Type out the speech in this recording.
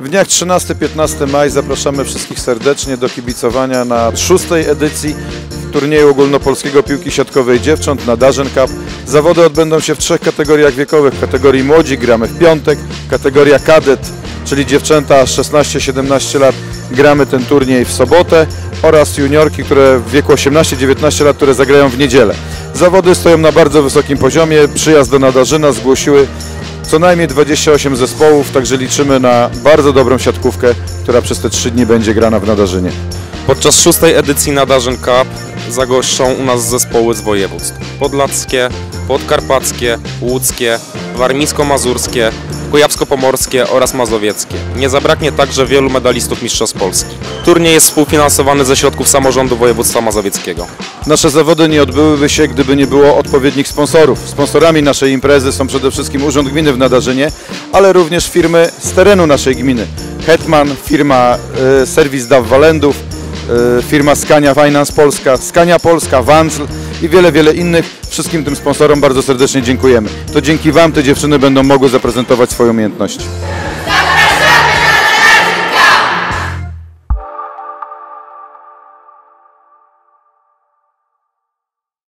W dniach 13-15 maj zapraszamy wszystkich serdecznie do kibicowania na szóstej edycji turnieju ogólnopolskiego piłki siatkowej dziewcząt na Darzyn Cup. Zawody odbędą się w trzech kategoriach wiekowych. W kategorii młodzi gramy w piątek, kategoria kadet, czyli dziewczęta 16-17 lat gramy ten turniej w sobotę oraz juniorki, które w wieku 18-19 lat, które zagrają w niedzielę. Zawody stoją na bardzo wysokim poziomie. Przyjazd do Nadarzyna zgłosiły co najmniej 28 zespołów, także liczymy na bardzo dobrą siatkówkę, która przez te 3 dni będzie grana w Nadarzynie. Podczas szóstej edycji Nadarzyn Cup zagoszczą u nas zespoły z województw podlaskie, podkarpackie, łódzkie, warmińsko-mazurskie, kujawsko-pomorskie oraz mazowieckie. Nie zabraknie także wielu medalistów Mistrzostw Polski. Turniej jest współfinansowany ze środków samorządu województwa mazowieckiego. Nasze zawody nie odbyłyby się, gdyby nie było odpowiednich sponsorów. Sponsorami naszej imprezy są przede wszystkim Urząd Gminy w Nadarzynie, ale również firmy z terenu naszej gminy. Hetman, firma y, Serwis Daw Walendów, firma Skania Finance Polska, Skania Polska, Wanzl i wiele, wiele innych. Wszystkim tym sponsorom bardzo serdecznie dziękujemy. To dzięki Wam te dziewczyny będą mogły zaprezentować swoje umiejętności.